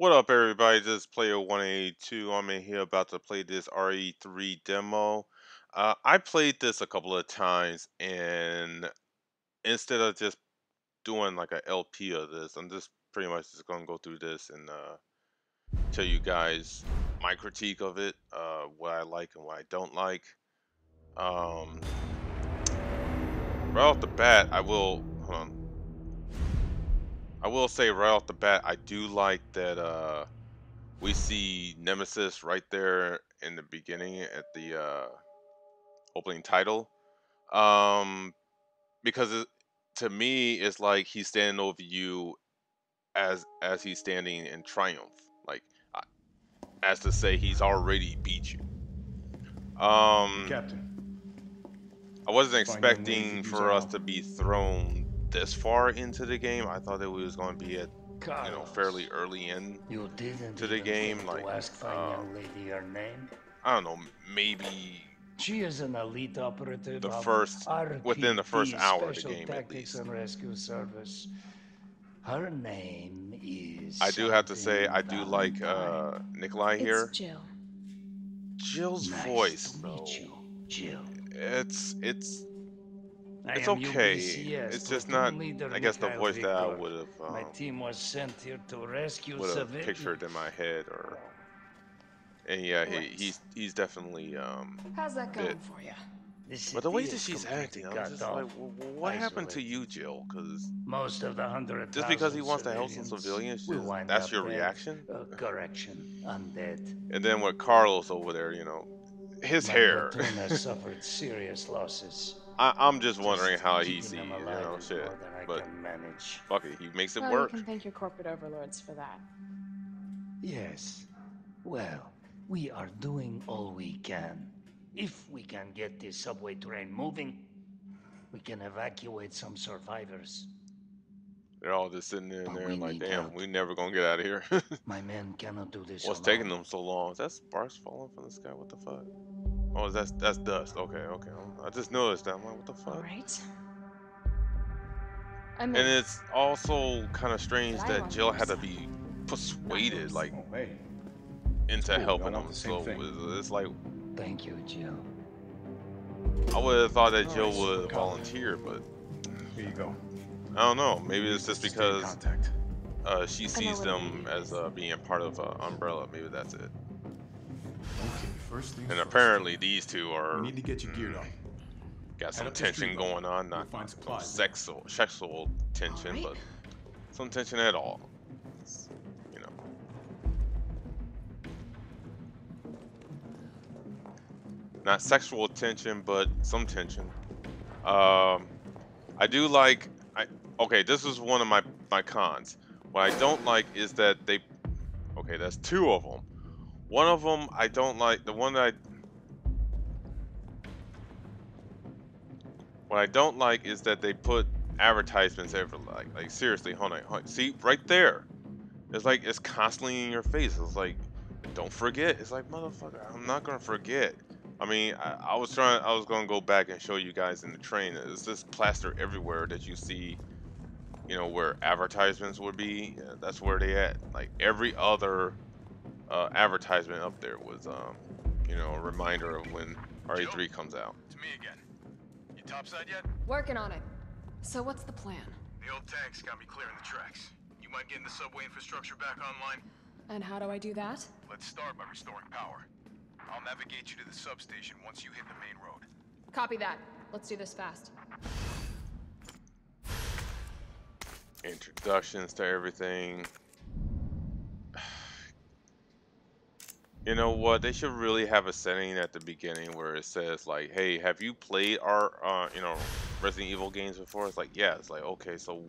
What up, everybody? This is Player 182. I'm in here about to play this RE3 demo. Uh, I played this a couple of times, and instead of just doing like a LP of this, I'm just pretty much just gonna go through this and uh, tell you guys my critique of it, uh, what I like and what I don't like. Um, right off the bat, I will hold on. I will say right off the bat, I do like that uh, we see Nemesis right there in the beginning at the uh, opening title, um, because it, to me it's like he's standing over you as as he's standing in triumph, like uh, as to say he's already beat you. Um, Captain. I wasn't expecting for us to be thrown this far into the game. I thought that we was going to be at you know fairly early in. You didn't to the game, like, to ask fine uh, young lady her name. I don't know, maybe She is an elite operative the of first- within the first RTD, hour of the Special game, at least. and Rescue Service. Her name is. I do have to say I do like uh, Valentine. Nikolai here. Jill. Jill's Nice voice, to though, you, Jill. it's it's I it's okay. UBCS, It's just not. leader I guess the Mikhail voice that I would have My um, team was sent here to rescue would have civilians. pictured in my head, or and yeah, he, he's he's definitely um. How's that going Bit. for you? The But the way that she's acting, I'm just off. like, "Wh- wh- what happened to you, Jill? Because Most of the hundred just because he wants to help some civilians, just- that's your dead. reaction. Uh, correction, undead. And then with Carlos over there, you know, his My hair. platoon has suffered serious losses. I, I'm just wondering Just how he keeping sees, you know, shit. more than I But manage. fuck it, he makes it well, work. you can thank your corporate overlords for that. Yes. Well, we are doing all we can. If we can get this subway train moving, we can evacuate some survivors. They're all just sitting in But there we like, damn, help. we never gonna get out of here. My men cannot do this What's alone. taking them so long? Is that sparks falling from the sky? What the fuck? Oh, that's that's dust? Okay, okay. I just noticed that. I'm like, what the fuck? right. I mean, And it's also kind of strange that Jill had to be persuaded, like, Oh, hey. into cool, helping all want him. So thing. it's, it's like Thank you, Jill. I would have thought that All Jill would Colin. volunteer, but Here you go. I don't know. Maybe it's just because uh, she sees them as uh, being part of uh, Umbrella. Maybe that's it. Okay, first things And first. apparently these two we are need to get you geared up. got some tension street, going on. We'll Not find supplies. sexual sexual tension, Alright. but some tension at all. It's, you know. Not sexual tension, but some tension. Um, I do like. I okay. This is one of my my cons. What I don't like is that they. Okay, that's two of them. One of them I don't like. The one that I. What I don't like is that they put advertisements every like like seriously. Hold on, hold on. See right there. It's like it's constantly in your face. It's like, don't forget. It's like motherfucker. I'm not gonna forget. I mean, I, I was trying. I was gonna go back and show you guys in the train. It's just plaster everywhere that you see. You know where advertisements would be. Yeah, that's where they at. Like every other uh, advertisement up there was, um, you know, a reminder of when RE3 comes out. It's me again. You topside yet? working on it. So what's the plan? The old tanks got me clearing the tracks. You mind getting the subway infrastructure back online? And how do I do that? Let's start by restoring power. I'll navigate you to the substation once you hit the main road. Copy that. Let's do this fast. introductions to everything. You know what? They should really have a setting at the beginning where it says like, "Hey, have you played our, uh, you know, Resident Evil games before?" It's like, "Yeah." It's like, "Okay, so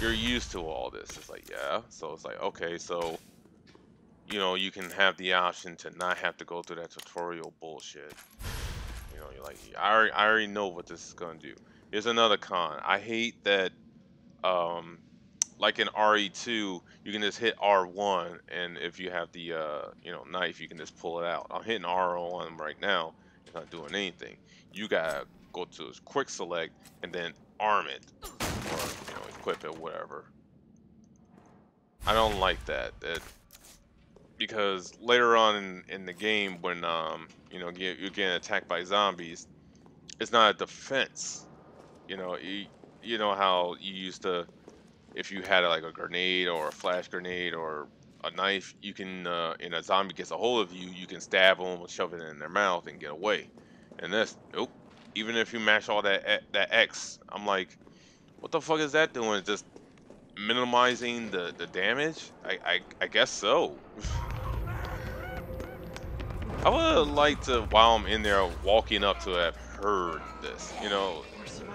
you're used to all this." It's like, "Yeah." So it's like, "Okay, so you know, you can have the option to not have to go through that tutorial bullshit." You know, you're like, "I already, I already know what this is gonna do." Here's another con. I hate that um, like in RE2, you can just hit R1, and if you have the uh, you know knife, you can just pull it out. I'm hitting R1 right now, it's not doing anything. You gotta go to quick select and then arm it, or you know equip it, whatever. I don't like that. That because later on in, in the game when um you know you- you're getting attacked by zombies, it's not a defense. You know you you know how you used to if you had like a grenade or a flash grenade or a knife, you can uh, and a zombie gets a hold of you, you can stab them or shove it in their mouth and get away. And this, nope. Even if you mash all that e- that X, I'm like, what the fuck is that doing? Just minimizing the the damage? I I, I guess so. I would like to, while I'm in there, walking up to have heard this. You know,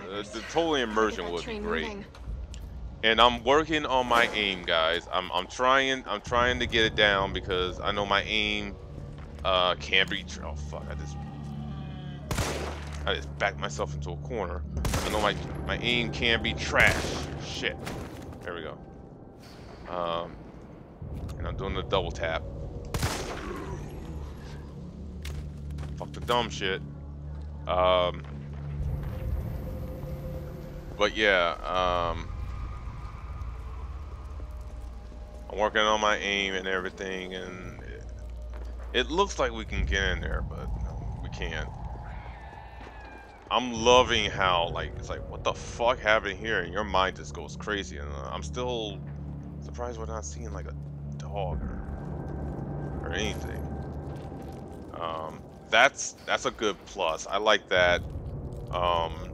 uh, the total immersion would be great. And I'm working on my aim, guys. I'm I'm trying I'm trying to get it down because I know my aim uh can be oh fuck I just I just backed myself into a corner. I know my my aim can be trash. Shit. There we go. Um and I'm doing the double tap. Fuck the dumb shit. Um but yeah, um I'm working on my aim and everything, and it, it looks like we can get in there, but no, we can't. I'm loving how, like, it's like, what the fuck happened here? And your mind just goes crazy, and uh, I'm still surprised we're not seeing, like, a dog or, or anything. Um, that's, that's a good plus. I like that. Um,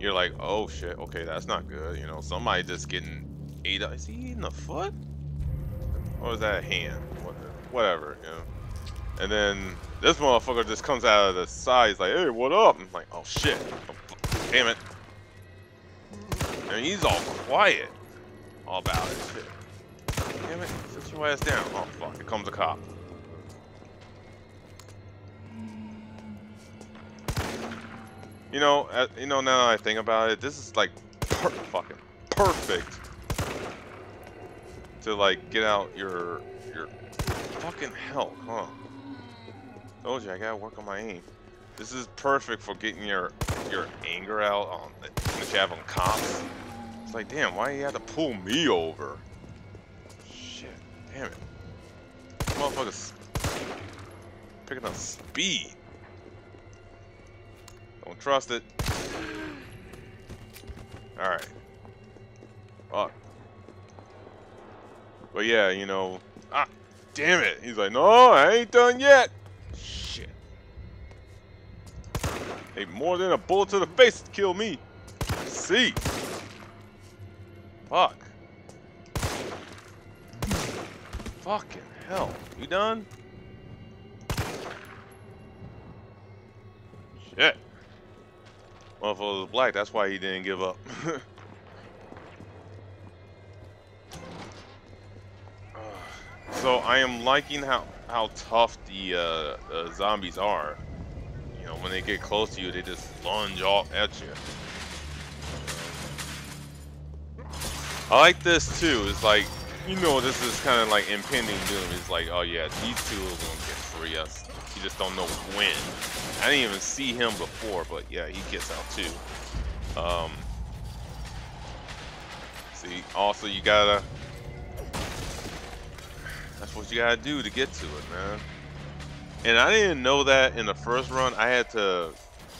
you're like, oh shit, okay, that's not good. You know, somebody just getting ate up. Is he eating a foot? Or is that a hand? Whatever, you know. And then this motherfucker just comes out of the side. He's like, "Hey, what up?" I'm like, "Oh shit! Oh, damn it!" And he's all quiet all about it. Shit. Damn it! Sit your ass down. Oh fuck! Here comes a cop. You know, you know. Now that I think about it, this is like per fucking perfect to like get out your your fucking health, huh? Told you I gotta work on my aim. This is perfect for getting your your anger out on that you have on cops. It's like, damn, why you had to pull me over? Shit, damn it. Motherfuckers picking up speed. Don't trust it. Alright. Fuck. But yeah, you know, ah, damn it. He's like, no, I ain't done yet. Shit. Hey, more than a bullet to the face to kill me. See. Fuck. Fucking hell. You done? Shit. Motherfucker was black, that's why he didn't give up. So I am liking how how tough the uh, uh, zombies are. You know, when they get close to you, they just lunge off at you. I like this too. It's like you know, this is kind of like impending doom. It's like, oh yeah, these two are gonna get free us. You just don't know when. I didn't even see him before, but yeah, he gets out too. Um, see, also you gotta that's what you gotta do to get to it, man. And I didn't know that in the first run. I had to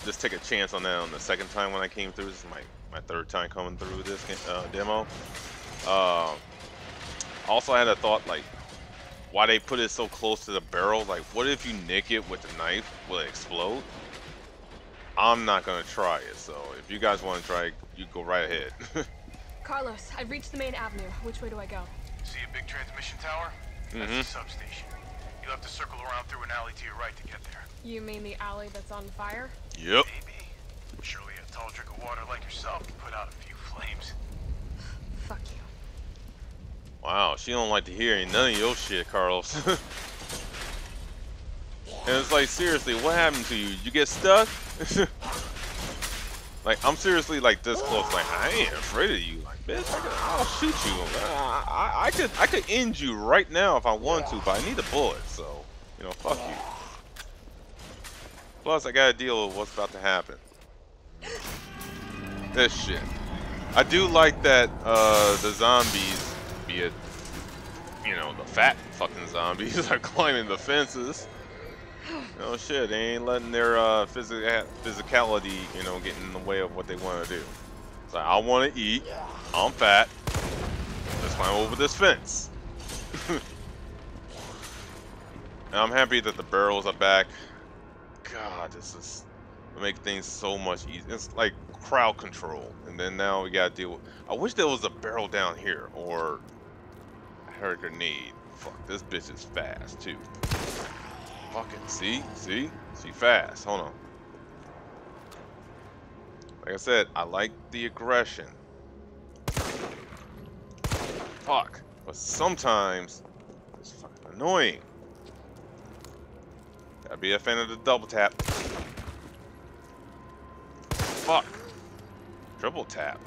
just take a chance on that on the second time when I came through. This is my, my third time coming through this uh, demo. Uh, also, I had a thought, like, why they put it so close to the barrel. Like, what if you nick it with the knife? Will it explode? I'm not gonna try it, so if you guys want to try it, you go right ahead. Carlos, I've reached the main avenue. Which way do I go? See a big transmission tower? That's Mhm. the substation. You'll have to circle around through an alley to your right to get there. You mean the alley that's on fire? yep. Maybe. Surely a tall drink of water like yourself can put out a few flames. Fuck you. Wow, she don't like to hear any none of your shit, Carlos. and it's like, seriously, what happened to you? You get stuck? like, I'm seriously like this close. Like, I ain't afraid of you. Like, bitch, I could, I'll shoot you. I, I, I could, I could end you right now if I want to, but I need a bullet. So, you know, fuck you. Plus, I gotta deal with what's about to happen. This shit. I do like that uh, the zombies, be it you know, the fat fucking zombies are climbing the fences. Oh shit, they ain't letting their uh, physica physicality, you know, get in the way of what they want to do. It's like, I want to eat, I'm fat, let's climb over this fence. and I'm happy that the barrels are back. God, this is make things so much easier. It's like crowd control, and then now we gotta deal with. I wish there was a barrel down here, or a grenade. Fuck, this bitch is fast too. Fucking see, see, she fast. Hold on. Like I said, I like the aggression. Fuck, but sometimes it's fucking annoying. Gotta be a fan of the double tap. Fuck. Triple tap.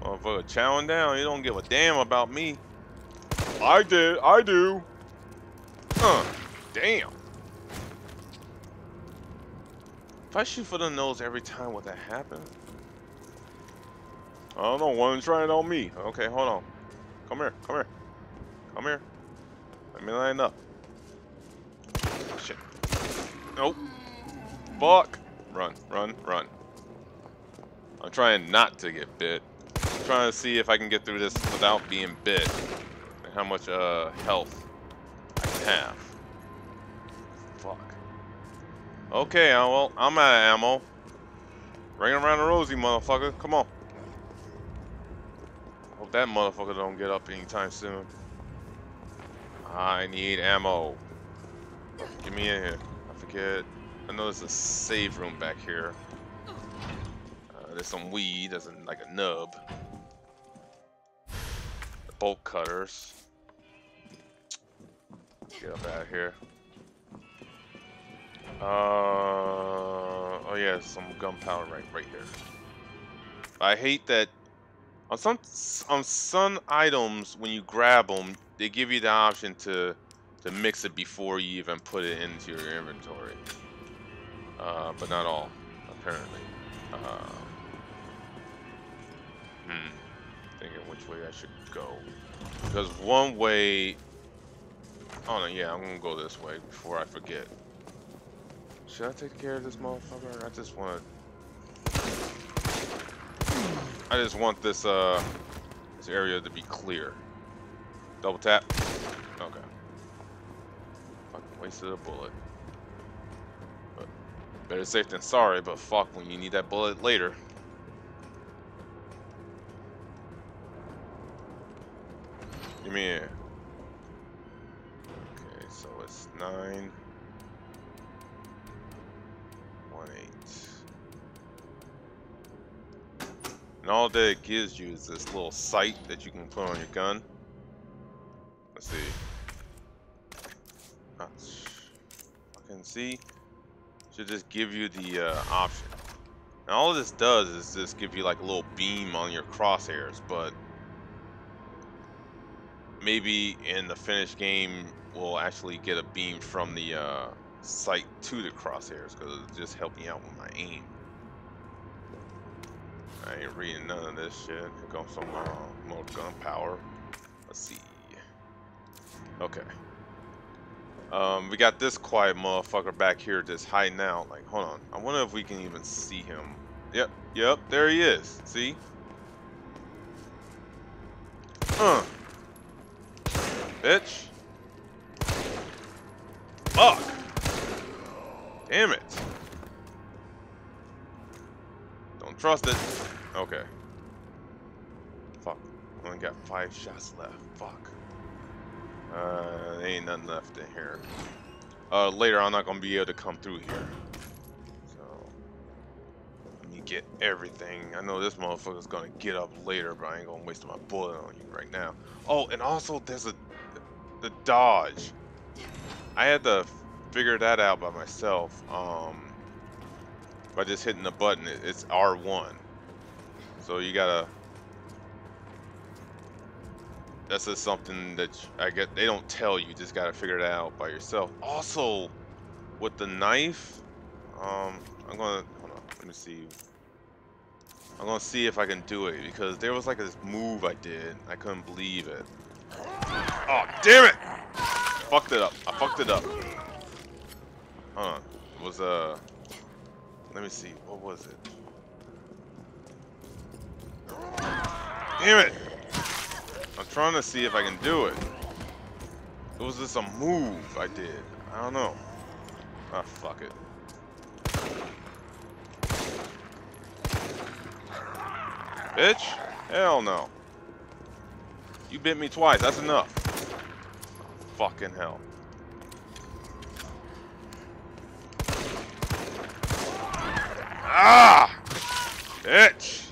Motherfucker chowing down, you don't give a damn about me. I did, I do. Huh, damn. If I shoot for the nose every time, would that happen? I don't know, one trying on me. Okay, hold on. Come here, come here. Come here. Let me line up. Oh, shit. Nope. Fuck. Run, run, run. I'm trying not to get bit. I'm trying to see if I can get through this without being bit. How much uh, health I can have. Fuck. Okay, uh, well, I'm out of ammo. Ring around the rosy, motherfucker. Come on. Hope that motherfucker don't get up anytime soon. I need ammo. Get me in here. I forget. I know there's a save room back here. Uh, there's some weed, there's a, like a nub. Bolt cutters. Get up out of here. Uh, oh yeah, some gunpowder right, right here. I hate that on some on some items when you grab them, they give you the option to to mix it before you even put it into your inventory. Uh, but not all, apparently. Uh, hmm. Thinking which way I should go. Because one way... Oh no, yeah, I'm gonna go this way before I forget. Should I take care of this motherfucker? I just want. I just want this, uh, this area to be clear. Double tap. Okay. Fucking wasted a bullet. But better safe than sorry, but fuck when you need that bullet later. Give me a... Okay, so it's nine. One eight. And all that it gives you is this little sight that you can put on your gun. Let's see. Ah, fucking see. Should just give you the uh, option. Now all this does is just give you like a little beam on your crosshairs, but maybe in the finished game we'll actually get a beam from the uh, sight to the crosshairs because it'll just help me out with my aim. I ain't reading none of this shit. Here comes some uh, more gunpowder. Let's see. Okay. Um, we got this quiet motherfucker back here just hiding out. Like, hold on. I wonder if we can even see him. Yep, yep, there he is. See? Uh. Bitch. Fuck. Damn it. Don't trust it. Okay. Fuck. I Only got five shots left. Fuck. Uh, ain't nothing left in here. Uh, later I'm not gonna be able to come through here. So, let me get everything. I know this motherfucker's gonna get up later, but I ain't gonna waste my bullet on you right now. Oh, and also there's a, the dodge. I had to figure that out by myself. Um, by just hitting the button, it's R1. So you gotta that's just something that I get they don't tell you, you just gotta figure it out by yourself also with the knife um I'm gonna hold on let me see I'm gonna see if I can do it because there was like this move I did. I couldn't believe it. Oh, damn it! I fucked it up. I fucked it up. On. It was, uh... Let me see. What was it? Damn it! I'm trying to see if I can do it. It was just a move I did. I don't know. Ah, fuck it. Bitch? Hell no. You bit me twice. That's enough. Fucking hell. Ah! Bitch!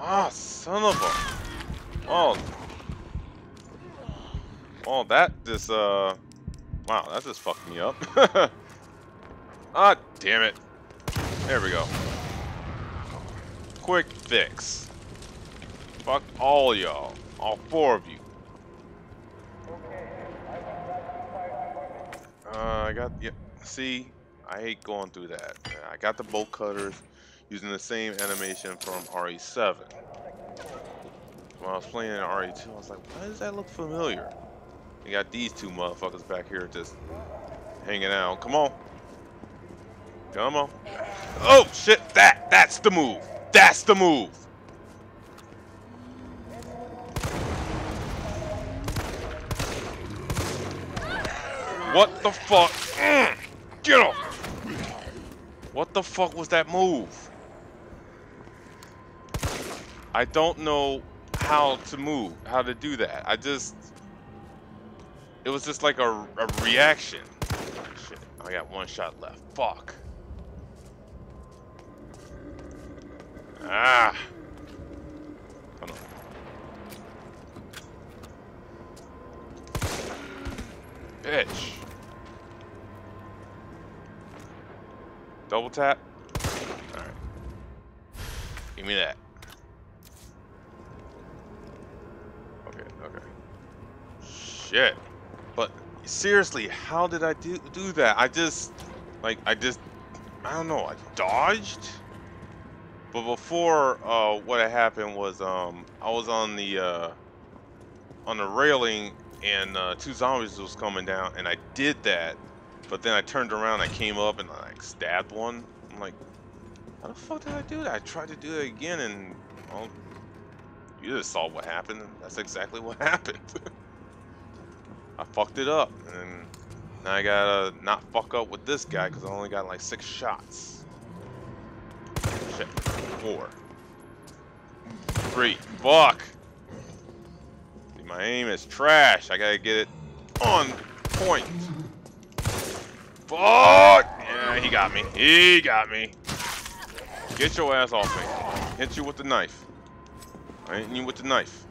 Ah, son of a... Oh. Oh, that just, uh... Wow, that just fucked me up. ah, damn it. There we go. Fix. Fuck all y'all. All four of you. Uh, I got, yeah, see, I hate going through that. I got the bolt cutters using the same animation from RE7. When I was playing in RE2, I was like, why does that look familiar? You got these two motherfuckers back here just hanging out. Come on. Come on. Oh, shit. That, that's the move. That's the move. What the fuck? Mm, get off. What the fuck was that move? I don't know how to move, how to do that. I just... It was just like a, a reaction. Shit, I got one shot left. Fuck. Ah. Hold on. Bitch. Double tap. Alright. Give me that. Okay, okay. Shit. But seriously, how did I do do that? I just like I just I don't know, I dodged? But before uh what had happened was um I was on the uh on the railing and uh, two zombies was coming down and I did that but then I turned around, I came up and I like stabbed one. I'm like, how the fuck did I do that? I tried to do it again and well, you just saw what happened. That's exactly what happened. I fucked it up and now I gotta not fuck up with this guy because I only got like six shots. Four. Three. Fuck. My aim is trash. I gotta get it on point. Fuck! Yeah, he got me. He got me. Get your ass off me. Hit you with the knife. I hit you with the knife.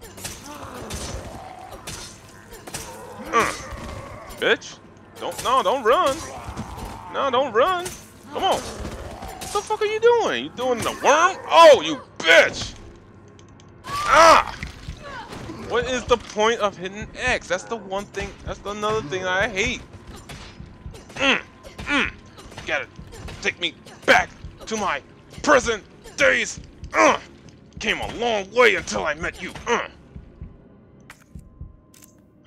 Uh. Bitch. Don't, no, don't run. No, don't run. Come on. What the fuck are you doing? You doing the worm? Oh, you bitch. Ah! What is the point of hitting X? That's the one thing, that's another thing I hate. Mm, mm. You gotta take me back to my prison days. Uh. Came a long way until I met you. Uh.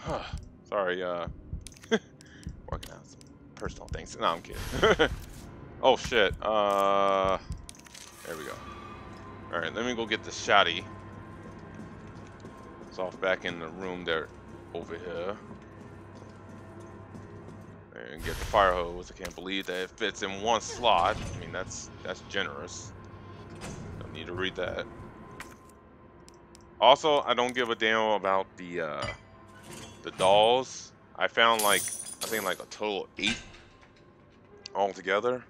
Sorry, uh, working out some personal things. No, I'm kidding. oh shit. Uh, there we go. All right, let me go get the shotty. It's off back in the room there, over here and get the fire hose. I can't believe that it fits in one slot. I mean, that's that's generous. Don't need to read that. Also, I don't give a damn about the uh, the dolls. I found like I think like a total of eight altogether.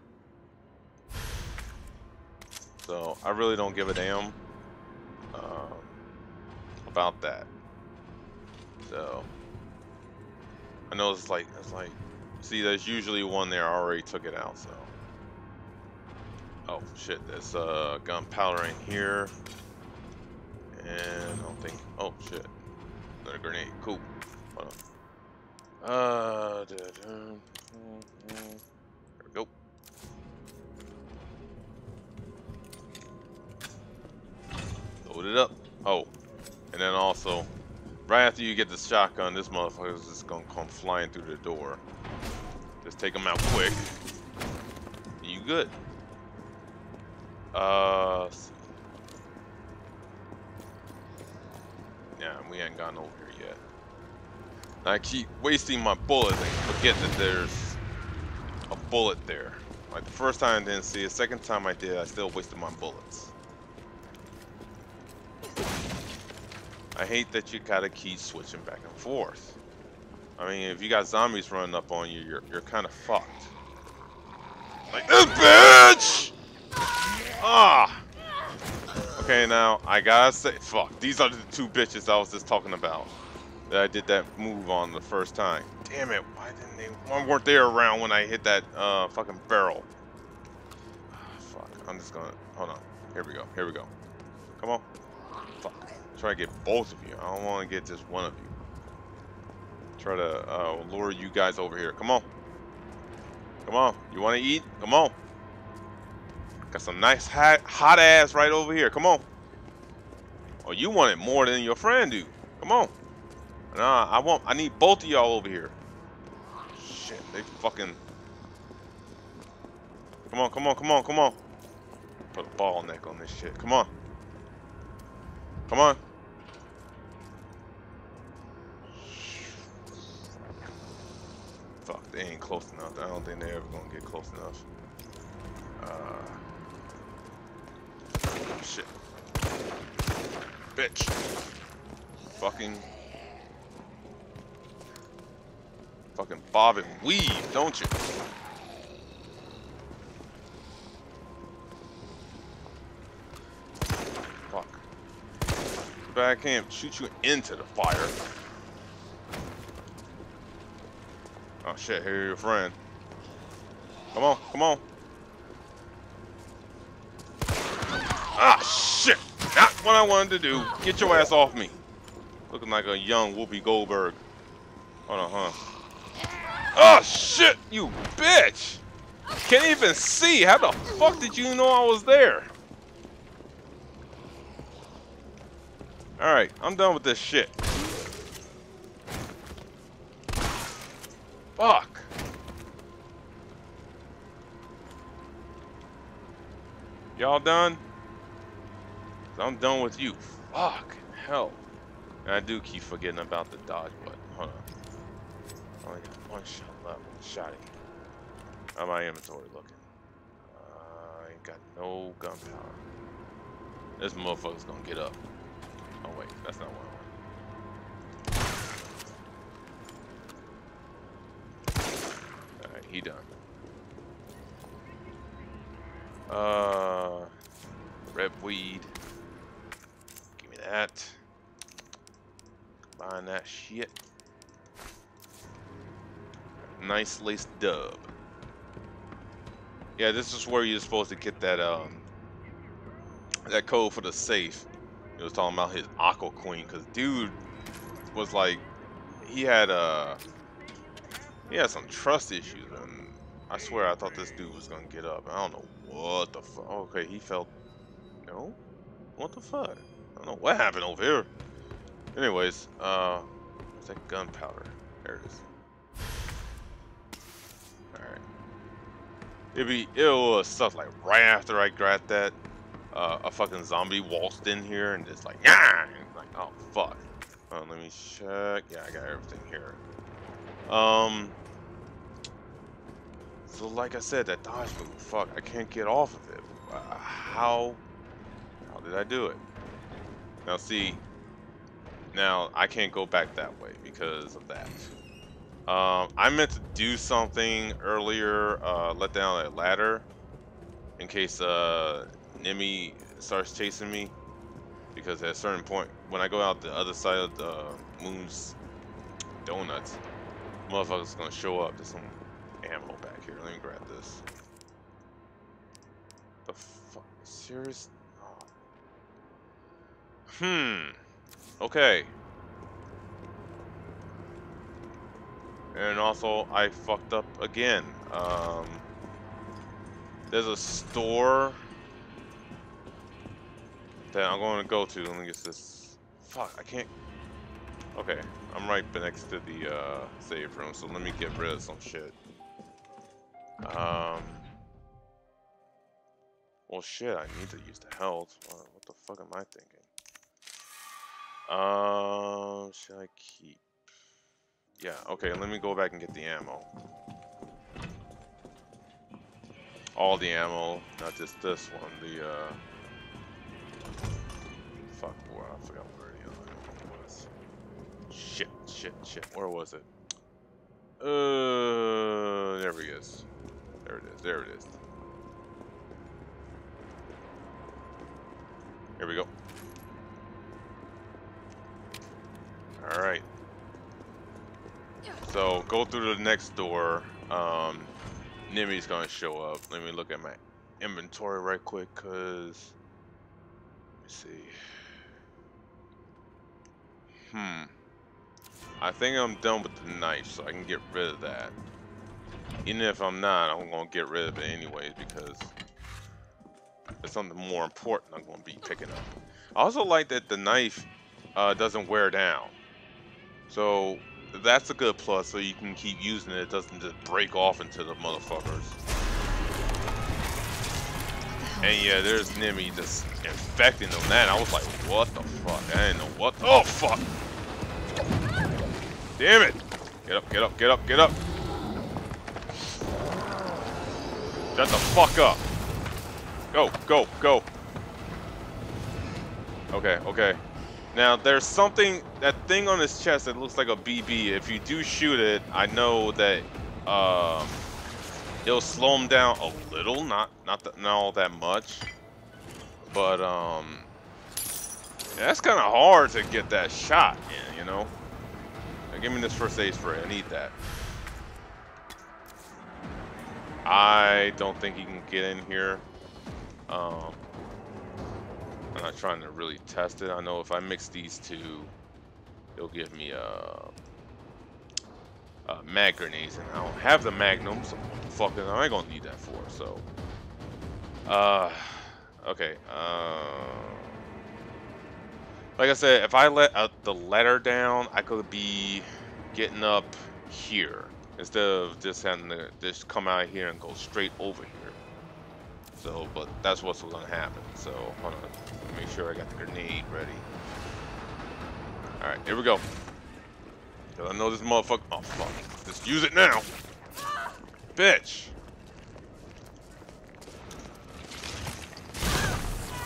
So I really don't give a damn um, about that. So I know it's like it's like See, there's usually one there. I already took it out, so. Oh, shit. There's uh, gunpowder in here. And I don't think... Oh, shit. Another grenade. Cool. Hold on. Uh, da -da. There Load it up. Oh, and then also, right after you get the shotgun, this motherfucker is just gonna come flying through the door. Just take him out quick. You good? Uh. Yeah, we ain't gotten over here yet. I keep wasting my bullets and forget that there's a bullet there. Like the first time I didn't see it, second time I did, I still wasted my bullets. I hate that you gotta keep switching back and forth. I mean, if you got zombies running up on you, you're, you're kind of fucked. Like this bitch! Ah! Okay, now, I gotta say, fuck, these are the two bitches I was just talking about. That I did that move on the first time. Damn it, why didn't they, why weren't they around when I hit that, uh, fucking barrel? Ah, fuck, I'm just gonna, hold on. Here we go, here we go. Come on. Fuck. Try to get both of you. I don't want to get just one of you. Try to uh, lure you guys over here. Come on. Come on. You want to eat? Come on. Got some nice hot, hot ass right over here. Come on. Oh, you want it more than your friend do. Come on. Nah, I want. I need both of y'all over here. Shit, they fucking. Come on, come on, come on, come on. Put a ball neck on this shit. Come on. Come on. Fuck, they ain't close enough. I don't think they're ever gonna get close enough. Uh, shit. Bitch. Fucking. Fucking bob and weave, don't you? Fuck. But I can't shoot you into the fire. Oh shit, here your friend. Come on, come on. Ah, shit! Not what I wanted to do. Get your ass off me. Looking like a young Whoopi Goldberg. Hold on, huh? Oh, shit, you bitch! Can't even see. How the fuck did you know I was there? Alright, I'm done with this shit. Y'all done? I'm done with you. Fuck. Hell. And I do keep forgetting about the dodge button. Hold on. I only got one shot left. Shotty. How my inventory looking? Uh, I ain't got no gunpowder. This motherfucker's gonna get up. Oh wait, that's not what I want. Alright, he done. Uh, red weed. Give me that. Buying that shit. Nice lace dub. Yeah, this is where you're supposed to get that um that code for the safe. He was talking about his Aqua Queen, cause dude was like he had uh he had some trust issues and I swear I thought this dude was gonna get up. I don't know what the fuck. Okay, he felt no? What the fuck? I don't know what happened over here. Anyways, uh what's that gunpowder? There it is. Alright. It'd be it was stuff like right after I grabbed that, uh, a fucking zombie waltzed in here and just like yeah like oh fuck. Uh, let me check. Yeah, I got everything here. Um so like I said, that dodge move, fuck, I can't get off of it. Uh, how how did I do it? Now see, now I can't go back that way because of that. Um, I meant to do something earlier, uh, let down a ladder in case uh, Nemi starts chasing me. Because at a certain point, when I go out the other side of the moon's donuts, motherfucker's gonna show up. There's some ammo back here. Let me grab this. The fuck? Serious? Hmm. Okay. and also I fucked up again. Um, there's a store that I'm going to go to. Let me get this. Fuck, I can't. Okay, I'm right next to the uh, save room, so let me get rid of some shit. Um. Well, shit, I need to use the health. What the fuck am I thinking? Um, should I keep? Yeah, okay, let me go back and get the ammo. All the ammo, not just this one, the, uh... Fuck, boy, I forgot where the other one was. Shit, shit, shit, where was it? Uh, there he is. There it is, there it is. Here we go. Alright. So, go through the next door. Um, Nimi's gonna show up. Let me look at my inventory right quick, cause... Let me see. Hmm. I think I'm done with the knife, so I can get rid of that. Even if I'm not, I'm gonna get rid of it anyways, because... It's something more important I'm gonna be picking up. I also like that the knife uh, doesn't wear down. So that's a good plus so you can keep using it. It doesn't just break off into the motherfuckers. And yeah, there's Nimi just infecting them. That I was like, what the fuck? I didn't know what. Oh fuck! Damn it! Get up! Get up! Get up! Get up! Shut the fuck up! Go! Go! Go! Okay. Okay. Now, there's something, that thing on his chest that looks like a BB. If you do shoot it, I know that um, it'll slow him down a little, not not, the, not all that much. But, um, that's kind of hard to get that shot in, you know? Now, give me this first aid spray. I need that. I don't think he can get in here. Um, I'm not trying to really test it. I know if I mix these two, it'll give me a, uh, uh, mag grenades, and I don't have the magnum, so what the fuck am I gonna need that for? So, uh, okay. Uh, like I said, if I let uh, the ladder down, I could be getting up here instead of just having to just come out here and go straight over here. So, but that's what's gonna happen. So, hold on. Make sure I got the grenade ready. Alright, here we go. Cause I know this motherfucker. Oh, fuck. Just use it now. Bitch.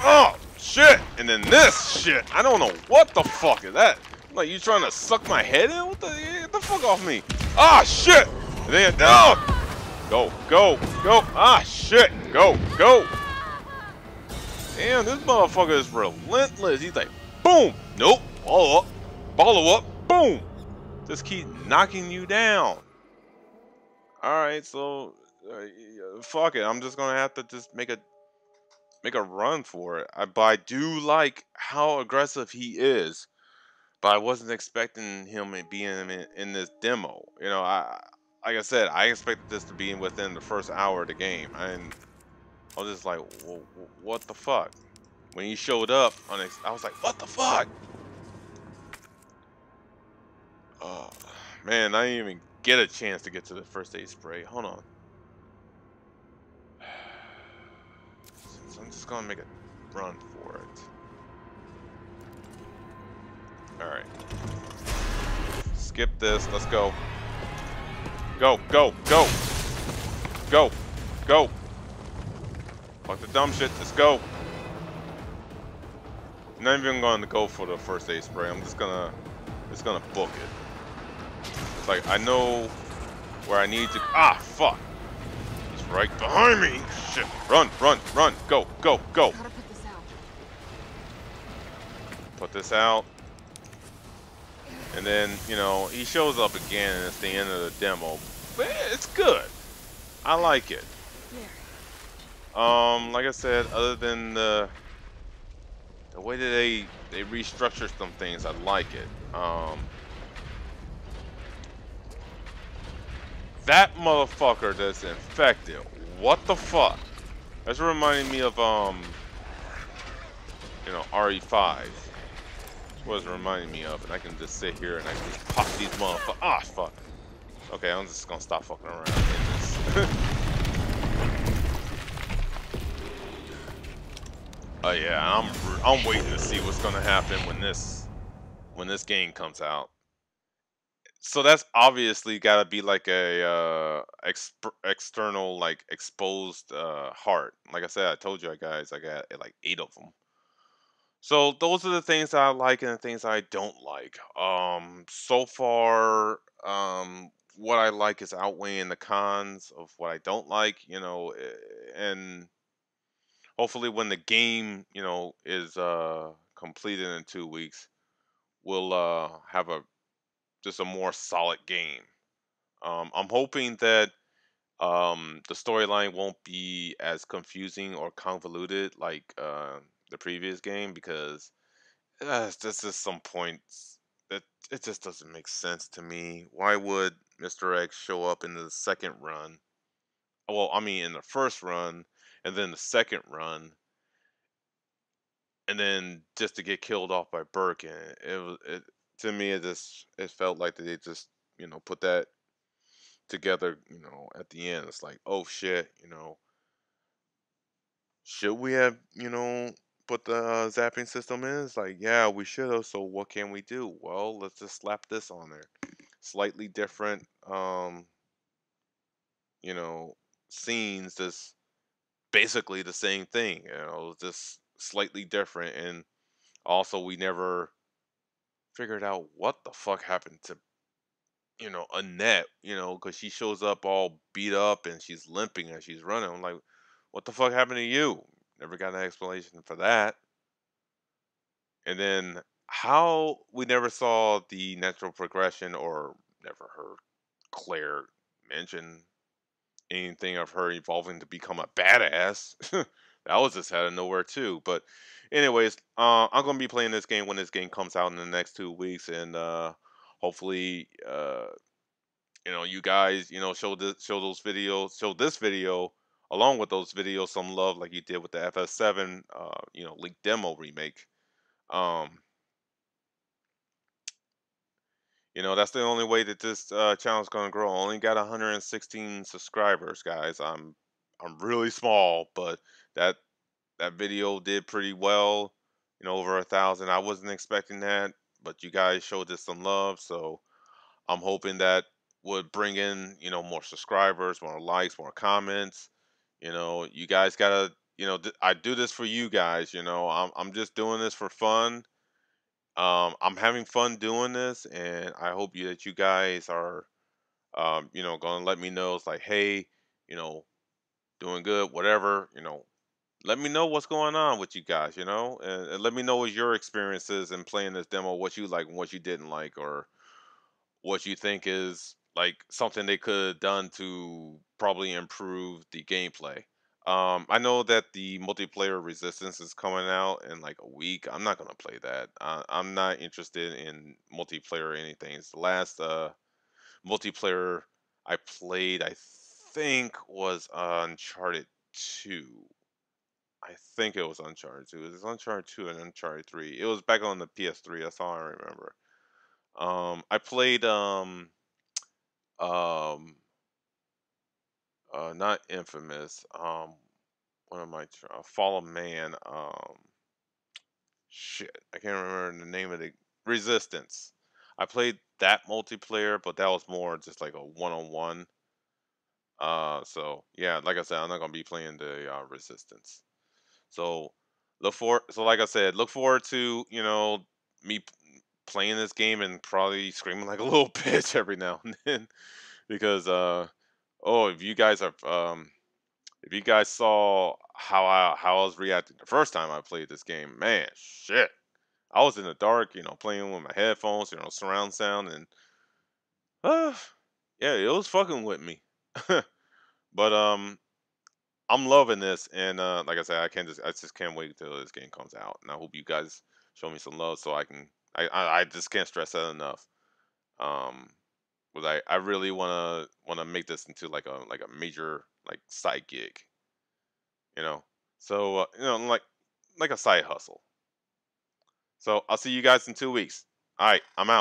Oh, shit. And then this shit. I don't know what the fuck is that. Like, you trying to suck my head in? What the, get the fuck off me? Ah, shit. And then, no. Go, go, go. Ah, shit. Go, go. Damn, this motherfucker is relentless. He's like, boom. Nope. Follow up. Follow up. Boom. Just keep knocking you down. Alright, so uh, fuck it. I'm just gonna have to just make a make a run for it. I, but I do like how aggressive he is. But I wasn't expecting him to be in, in, in this demo. You know, I like I said, I expected this to be within the first hour of the game. And I was just like, what the fuck? When he showed up, I was like, what the fuck? Oh, man, I didn't even get a chance to get to the first aid spray. Hold on. So I'm just gonna make a run for it. Alright. Skip this. Let's go. Go, go, go. Go, go. Fuck the dumb shit. Let's go. I'm not even going to go for the first aid spray. I'm just gonna, just gonna book it. It's like I know where I need to. Ah, fuck. He's right behind me. Shit. Run, run, run. Go, go, go. Put this out. Put this out. And then, you know, he shows up again and it's the end of the demo. But it's good. I like it. There. Um, like I said, other than the the way that they they restructure some things, I like it. Um, that motherfucker that's infected. What the fuck? That's reminding me of um, you know, RE5. What it's reminding me of, and I can just sit here and I can just pop these motherfuckers. Ah, fuck. Okay, I'm just gonna stop fucking around Oh yeah, I'm I'm waiting to see what's gonna happen when this when this game comes out. So that's obviously got to be like a uh, external like exposed uh, heart. Like I said, I told you guys I got like eight of them. So those are the things I like and the things I don't like. Um, so far, um, what I like is outweighing the cons of what I don't like. You know, and hopefully when the game you know is uh completed in two weeks we'll uh have a just a more solid game. Um i'm hoping that um the storyline won't be as confusing or convoluted like uh the previous game because uh, there's just some points that it just doesn't make sense to me. Why would mr x show up in the second run? Well i mean in the first run and then the second run and then just to get killed off by Birkin, it was it to me it just it felt like they just you know put that together you know at the end. It's like oh shit, you know, should we have you know put the uh, zapping system in? It's like yeah, we should have. So what can we do? Well, let's just slap this on there. Slightly different, um, you know, scenes. Just basically the same thing. You know, just slightly different and also we never figured out what the fuck happened to you know Annette you know because she shows up all beat up and she's limping as she's running I'm like what the fuck happened to you never got an explanation for that and then how we never saw the natural progression or never heard Claire mention anything of her evolving to become a badass that was just out of nowhere too. But anyways, uh, I'm gonna be playing this game when this game comes out in the next two weeks, and uh, hopefully, uh, you know, you guys, you know, show this, show those videos, show this video along with those videos some love, like you did with the FF7, uh, you know, leak demo remake. Um, you know, that's the only way that this uh, channel is gonna grow. I only got 116 subscribers, guys. I'm I'm really small, but that that video did pretty well. You know, over a thousand. I wasn't expecting that, but you guys showed us some love, so I'm hoping that would bring in you know more subscribers, more likes, more comments. You know, you guys gotta. You know, I do this for you guys. You know, I'm I'm just doing this for fun. Um, I'm having fun doing this, and I hope you, that you guys are, um, you know, gonna let me know. It's like, hey, you know, doing good, whatever. You know, let me know what's going on with you guys, you know, and, and let me know what your experiences in playing this demo, what you like and what you didn't like, or what you think is like something they could have done to probably improve the gameplay. Um, I know that the multiplayer resistance is coming out in like a week. I'm not gonna play that. Uh, I'm not interested in multiplayer or anything. It's the last uh, multiplayer I played, I think, was Uncharted 2 I think it was Uncharted 2. It was Uncharted 2 and Uncharted 3. It was back on the PS3. That's all I remember. Um, I played um um uh not Infamous. Um, what am I? Uh, Fall of Man. Um, shit, I can't remember the name of the Resistance. I played that multiplayer, but that was more just like a one-on-one. Uh, so yeah, like I said, I'm not gonna be playing the uh, Resistance. So look for so like I said, look forward to you know me playing this game and probably screaming like a little bitch every now and then because uh oh if you guys are um if you guys saw how I how I was reacting the first time I played this game, man, shit. I was in the dark, you know, playing with my headphones, you know, surround sound and uh yeah, it was fucking with me. but um I'm loving this, and uh, like I said, I can't just I just can't wait till this game comes out, and I hope you guys show me some love so I can I I, I just can't stress that enough. Um, Cause I, I really wanna wanna make this into like a like a major like side gig, you know. So uh, you know like like a side hustle. So I'll see you guys in two weeks. All right, I'm out.